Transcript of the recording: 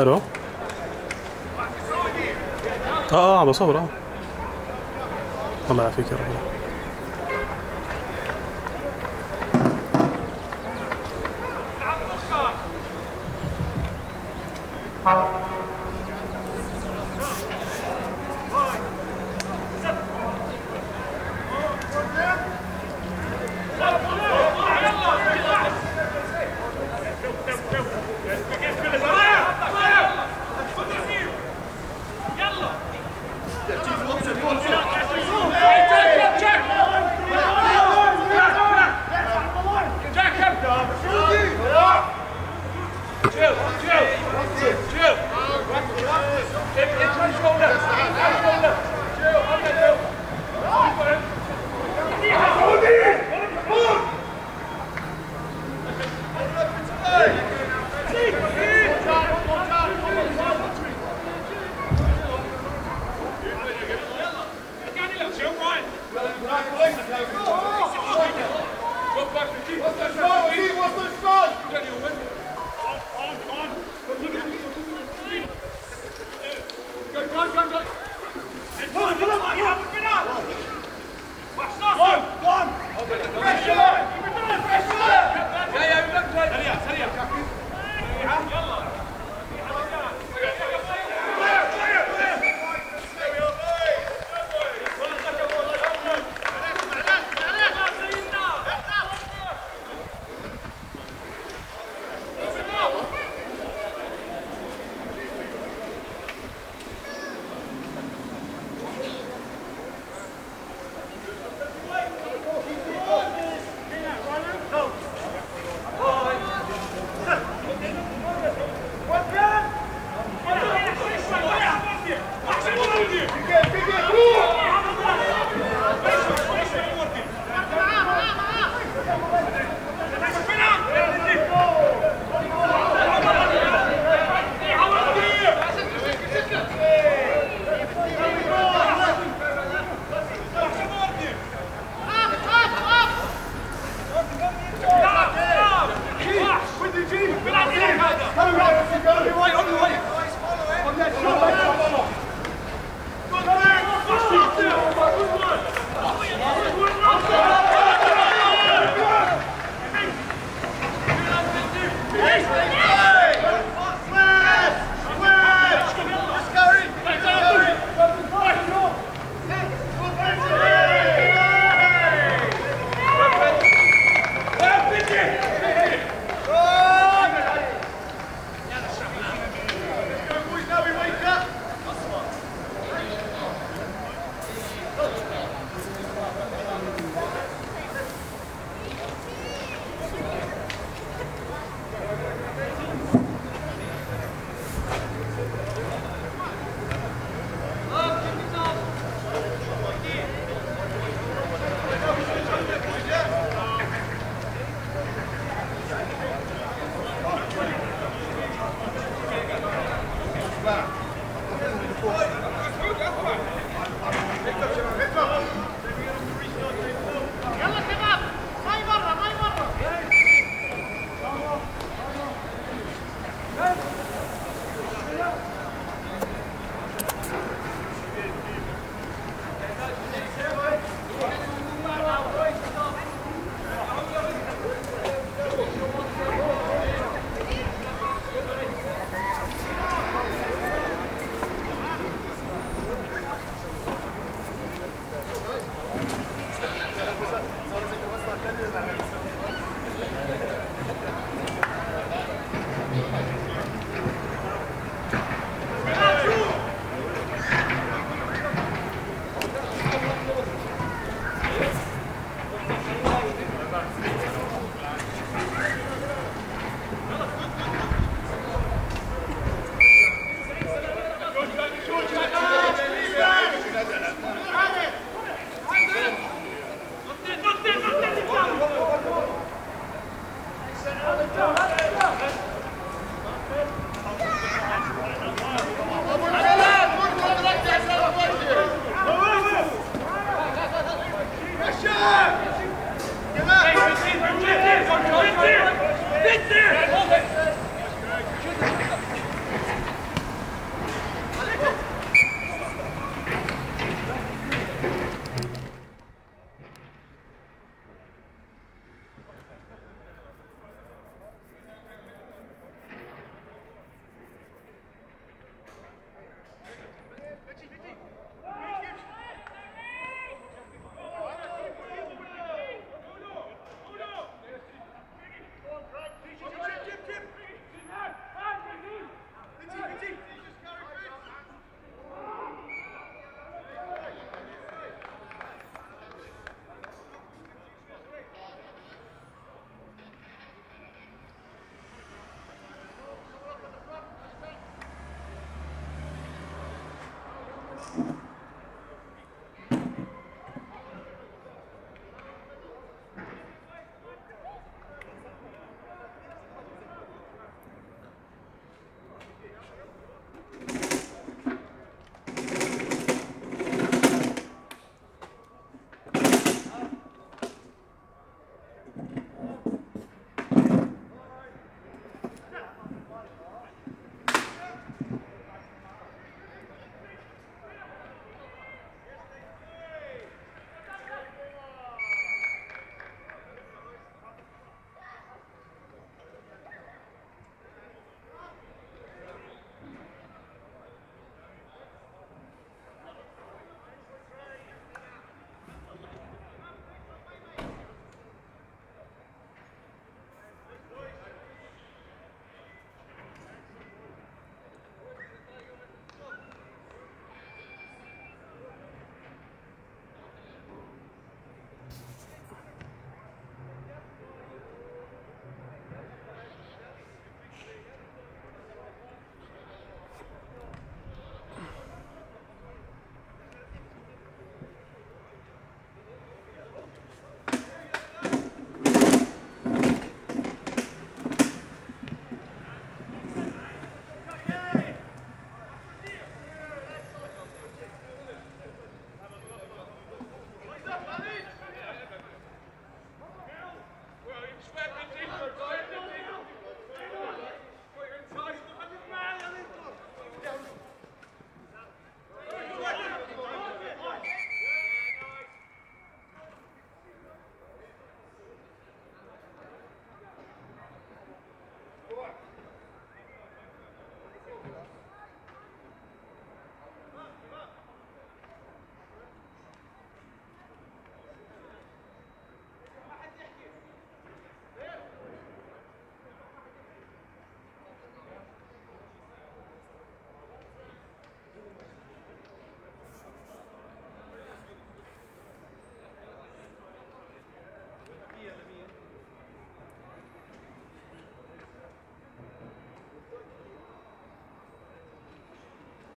ألو آه آه بصور آه الله يعافيك يا رب Pressure!